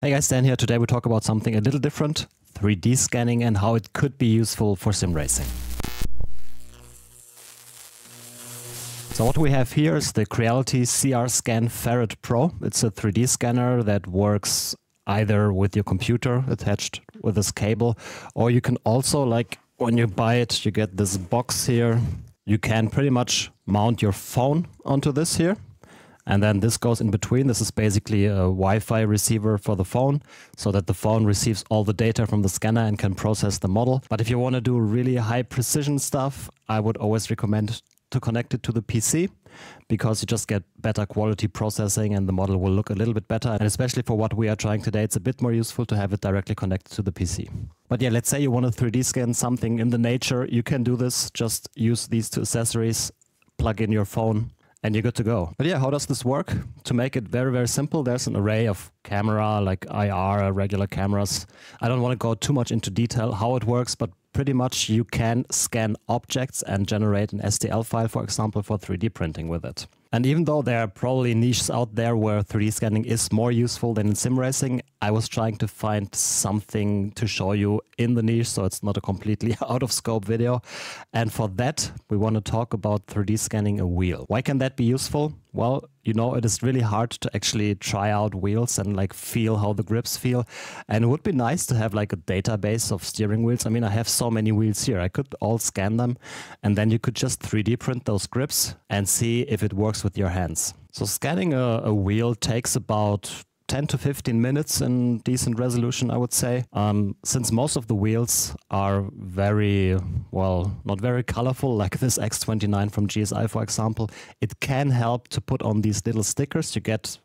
Hey guys, Dan here. Today we talk about something a little different, 3D scanning and how it could be useful for sim racing. So what we have here is the Creality CR Scan Ferret Pro. It's a 3D scanner that works either with your computer attached with this cable, or you can also, like when you buy it, you get this box here. You can pretty much mount your phone onto this here. And then this goes in between. This is basically a Wi-Fi receiver for the phone so that the phone receives all the data from the scanner and can process the model. But if you want to do really high precision stuff, I would always recommend to connect it to the PC because you just get better quality processing and the model will look a little bit better. And especially for what we are trying today, it's a bit more useful to have it directly connected to the PC. But yeah, let's say you want to 3D scan something in the nature, you can do this. Just use these two accessories, plug in your phone, and you're good to go. But yeah, how does this work? To make it very, very simple, there's an array of camera, like IR, regular cameras. I don't want to go too much into detail how it works, but pretty much you can scan objects and generate an STL file, for example, for 3D printing with it. And even though there are probably niches out there where 3D scanning is more useful than in sim racing, I was trying to find something to show you in the niche so it's not a completely out of scope video. And for that, we want to talk about 3D scanning a wheel. Why can that be useful? Well, you know, it is really hard to actually try out wheels and like feel how the grips feel. And it would be nice to have like a database of steering wheels. I mean, I have so many wheels here. I could all scan them and then you could just 3D print those grips and see if it works with your hands. So scanning a, a wheel takes about 10 to 15 minutes in decent resolution, I would say. Um, since most of the wheels are very, well, not very colorful, like this X29 from GSI, for example, it can help to put on these little stickers. You get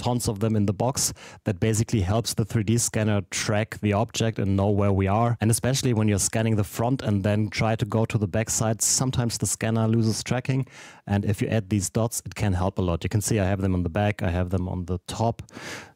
tons of them in the box that basically helps the 3D scanner track the object and know where we are. And especially when you're scanning the front and then try to go to the back side, sometimes the scanner loses tracking. And if you add these dots, it can help a lot. You can see I have them on the back, I have them on the top,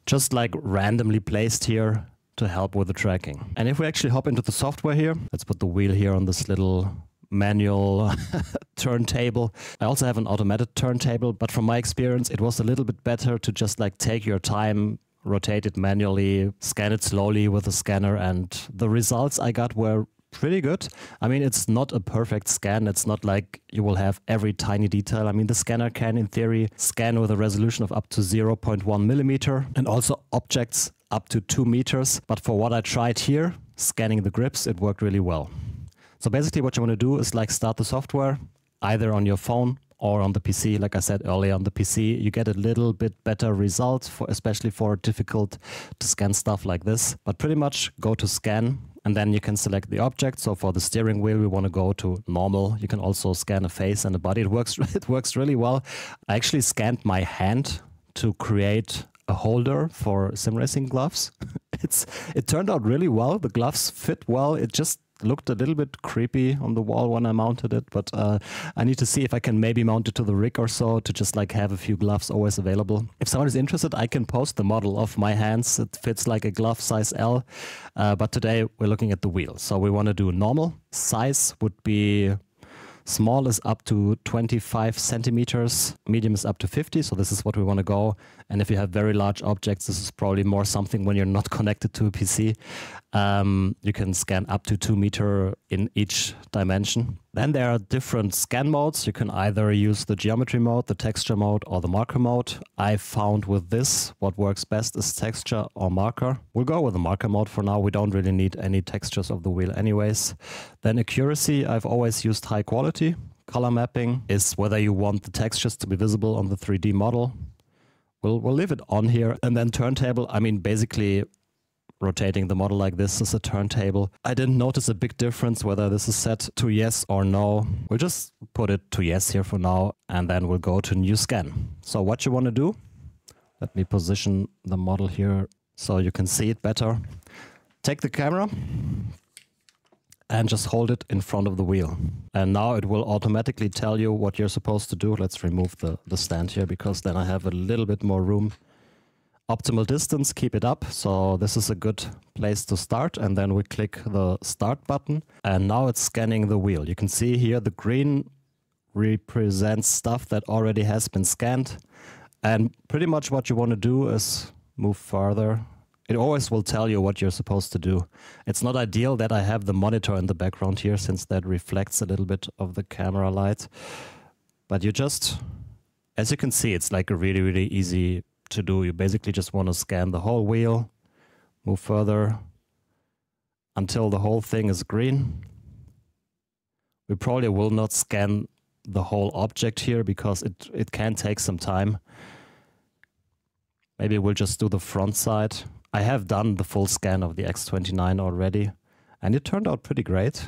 just like randomly placed here to help with the tracking. And if we actually hop into the software here, let's put the wheel here on this little manual uh, turntable. I also have an automated turntable, but from my experience, it was a little bit better to just like take your time, rotate it manually, scan it slowly with a scanner, and the results I got were pretty good. I mean, it's not a perfect scan. It's not like you will have every tiny detail. I mean, the scanner can, in theory, scan with a resolution of up to 0.1 millimeter and also objects up to two meters. But for what I tried here, scanning the grips, it worked really well. So basically what you want to do is like start the software either on your phone or on the PC. Like I said earlier, on the PC, you get a little bit better results, for, especially for difficult to scan stuff like this. But pretty much go to scan and then you can select the object. So for the steering wheel, we want to go to normal. You can also scan a face and a body. It works, it works really well. I actually scanned my hand to create a holder for sim racing gloves. it's it turned out really well. The gloves fit well. It just looked a little bit creepy on the wall when I mounted it, but uh, I need to see if I can maybe mount it to the rig or so to just like have a few gloves always available. If someone is interested, I can post the model of my hands. It fits like a glove size L, uh, but today we're looking at the wheel. So we want to do normal. Size would be Small is up to 25 centimeters, medium is up to 50, so this is what we want to go. And if you have very large objects, this is probably more something when you're not connected to a PC. Um, you can scan up to two meter in each dimension. Then there are different scan modes. You can either use the geometry mode, the texture mode, or the marker mode. I found with this, what works best is texture or marker. We'll go with the marker mode for now. We don't really need any textures of the wheel anyways. Then accuracy, I've always used high quality. Color mapping is whether you want the textures to be visible on the 3D model. We'll, we'll leave it on here. And then turntable, I mean, basically rotating the model like this is a turntable. I didn't notice a big difference whether this is set to yes or no. We'll just put it to yes here for now and then we'll go to new scan. So what you want to do, let me position the model here so you can see it better. Take the camera and just hold it in front of the wheel. And now it will automatically tell you what you're supposed to do. Let's remove the, the stand here because then I have a little bit more room optimal distance, keep it up. So this is a good place to start. And then we click the start button. And now it's scanning the wheel. You can see here the green represents stuff that already has been scanned. And pretty much what you want to do is move further it always will tell you what you're supposed to do. It's not ideal that I have the monitor in the background here since that reflects a little bit of the camera light. But you just, as you can see, it's like a really, really easy to do. You basically just want to scan the whole wheel, move further until the whole thing is green. We probably will not scan the whole object here because it, it can take some time. Maybe we'll just do the front side. I have done the full scan of the X29 already and it turned out pretty great.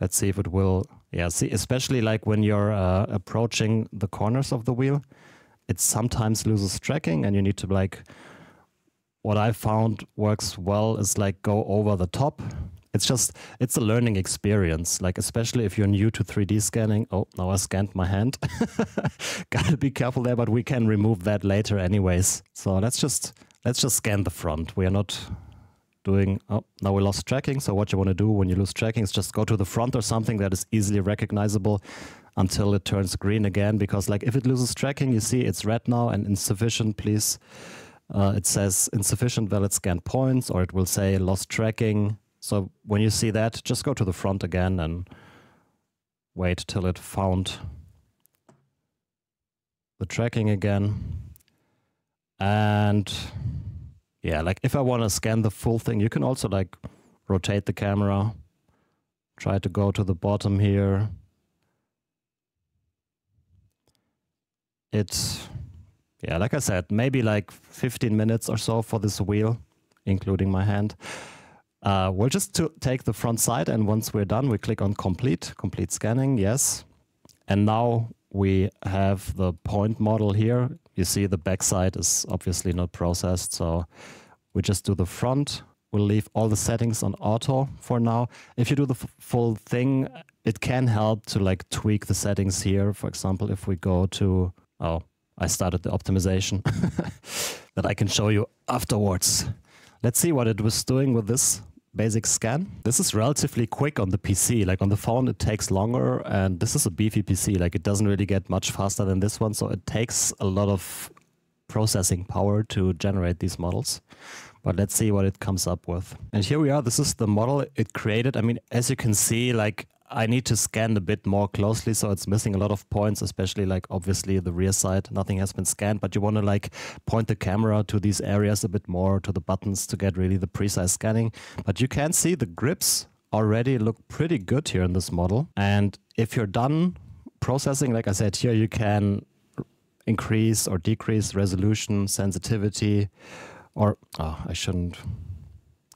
Let's see if it will, yeah, see, especially like when you're uh, approaching the corners of the wheel, it sometimes loses tracking and you need to like, what I found works well is like go over the top. It's just it's a learning experience. Like especially if you're new to 3d scanning. Oh now i scanned my hand. Gotta be careful there but we can remove that later anyways. So let's just let's just scan the front. We are not doing oh now we lost tracking. So what you want to do when you lose tracking is just go to the front or something that is easily recognizable until it turns green again. Because like if it loses tracking you see it's red now and insufficient. Please uh, it says insufficient valid scan points or it will say lost tracking. So when you see that, just go to the front again and wait till it found the tracking again. And yeah, like if I want to scan the full thing, you can also like rotate the camera, try to go to the bottom here. It's, yeah, like I said, maybe like 15 minutes or so for this wheel, including my hand. Uh, we'll just take the front side and once we're done, we click on complete, complete scanning, yes. And now we have the point model here. You see the back side is obviously not processed, so we just do the front. We'll leave all the settings on auto for now. If you do the full thing, it can help to like tweak the settings here. For example, if we go to, oh, I started the optimization that I can show you afterwards. Let's see what it was doing with this basic scan. This is relatively quick on the PC. Like on the phone, it takes longer, and this is a beefy PC. Like it doesn't really get much faster than this one, so it takes a lot of processing power to generate these models. But let's see what it comes up with. And here we are. This is the model it created. I mean, as you can see, like I need to scan a bit more closely, so it's missing a lot of points, especially like obviously the rear side. Nothing has been scanned, but you want to like point the camera to these areas a bit more, to the buttons to get really the precise scanning. But you can see the grips already look pretty good here in this model. And if you're done processing, like I said here, you can increase or decrease resolution, sensitivity, or oh, I shouldn't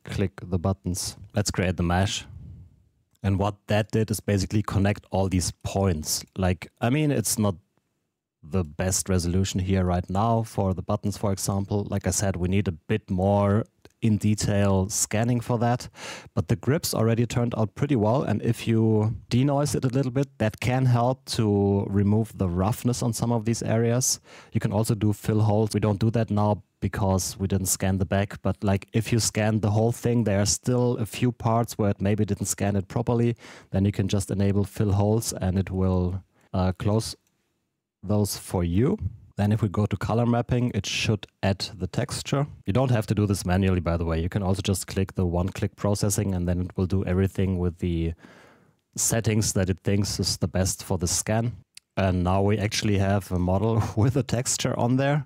click the buttons. Let's create the mesh. And what that did is basically connect all these points. Like, I mean, it's not the best resolution here right now for the buttons, for example. Like I said, we need a bit more in detail scanning for that. But the grips already turned out pretty well. And if you denoise it a little bit, that can help to remove the roughness on some of these areas. You can also do fill holes. We don't do that now because we didn't scan the back. But like if you scan the whole thing, there are still a few parts where it maybe didn't scan it properly. Then you can just enable fill holes and it will uh, close those for you. Then if we go to color mapping, it should add the texture. You don't have to do this manually, by the way. You can also just click the one-click processing and then it will do everything with the settings that it thinks is the best for the scan. And now we actually have a model with a texture on there.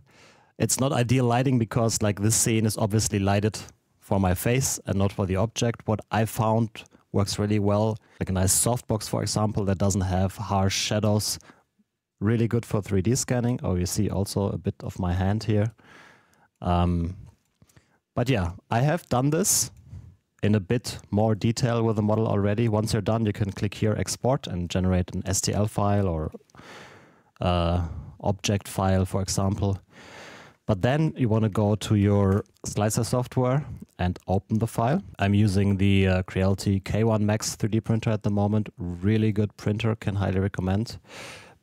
It's not ideal lighting because like this scene is obviously lighted for my face and not for the object. What I found works really well, like a nice softbox, for example, that doesn't have harsh shadows. Really good for 3D scanning. Oh, you see also a bit of my hand here. Um, but yeah, I have done this in a bit more detail with the model already. Once you're done, you can click here, export, and generate an STL file or uh, object file, for example. But then you want to go to your slicer software and open the file. I'm using the uh, Creality K1 Max 3D printer at the moment. Really good printer, can highly recommend.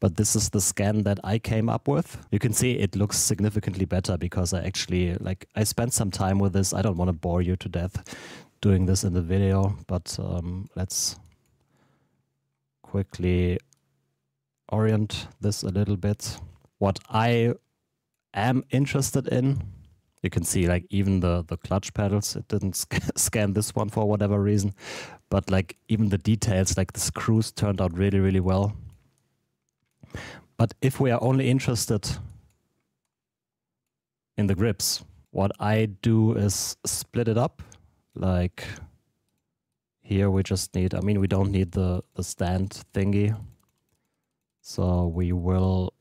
But this is the scan that I came up with. You can see it looks significantly better because I actually, like, I spent some time with this. I don't want to bore you to death doing this in the video, but um, let's quickly orient this a little bit. What I am interested in You can see like even the, the clutch pedals, it didn't sc scan this one for whatever reason. But like even the details, like the screws turned out really, really well. But if we are only interested in the grips, what I do is split it up. Like here we just need, I mean, we don't need the, the stand thingy. So we will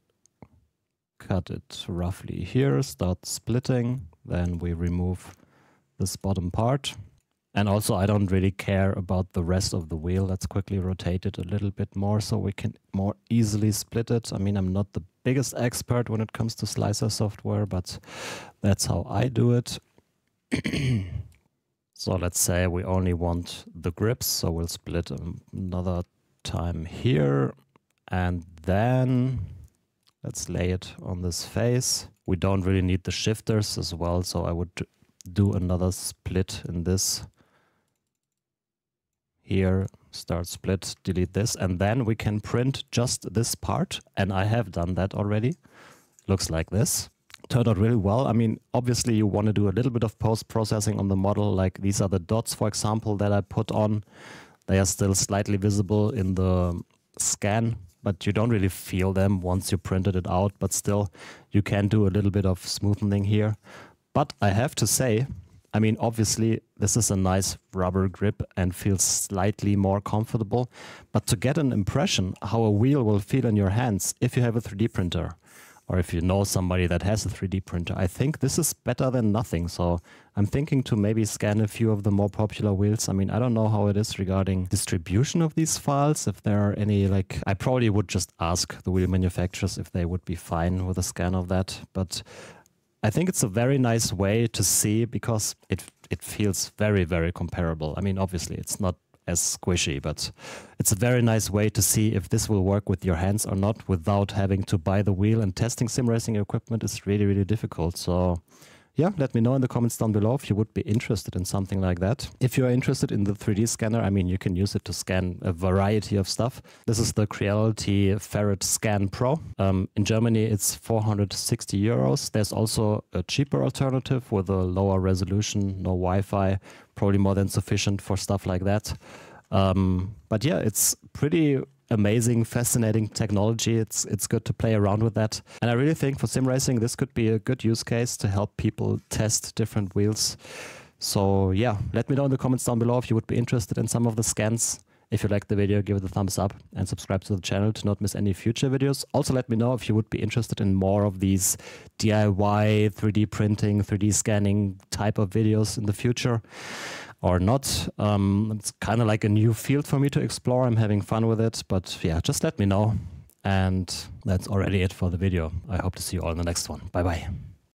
cut it roughly here, start splitting, then we remove this bottom part. And also I don't really care about the rest of the wheel. Let's quickly rotate it a little bit more so we can more easily split it. I mean, I'm not the biggest expert when it comes to slicer software, but that's how I do it. so let's say we only want the grips. So we'll split um, another time here and then let's lay it on this face. We don't really need the shifters as well. So I would do another split in this here, start split, delete this, and then we can print just this part. And I have done that already. Looks like this. Turned out really well. I mean, obviously you want to do a little bit of post-processing on the model, like these are the dots, for example, that I put on. They are still slightly visible in the scan, but you don't really feel them once you printed it out. But still, you can do a little bit of smoothing here. But I have to say, I mean, obviously, this is a nice rubber grip and feels slightly more comfortable. But to get an impression how a wheel will feel in your hands if you have a 3D printer, or if you know somebody that has a 3D printer, I think this is better than nothing. So I'm thinking to maybe scan a few of the more popular wheels. I mean, I don't know how it is regarding distribution of these files. If there are any, like, I probably would just ask the wheel manufacturers if they would be fine with a scan of that. But I think it's a very nice way to see because it it feels very very comparable. I mean, obviously it's not as squishy, but it's a very nice way to see if this will work with your hands or not without having to buy the wheel and testing sim racing equipment is really really difficult. So yeah, let me know in the comments down below if you would be interested in something like that. If you are interested in the 3D scanner, I mean, you can use it to scan a variety of stuff. This is the Creality Ferret Scan Pro. Um, in Germany, it's 460 euros. There's also a cheaper alternative with a lower resolution, no Wi-Fi, probably more than sufficient for stuff like that. Um, but yeah, it's pretty amazing, fascinating technology. It's it's good to play around with that. And I really think for sim racing, this could be a good use case to help people test different wheels. So yeah, let me know in the comments down below if you would be interested in some of the scans. If you liked the video, give it a thumbs up and subscribe to the channel to not miss any future videos. Also, let me know if you would be interested in more of these DIY 3D printing, 3D scanning type of videos in the future or not. Um, it's kind of like a new field for me to explore. I'm having fun with it, but yeah, just let me know. And that's already it for the video. I hope to see you all in the next one. Bye bye.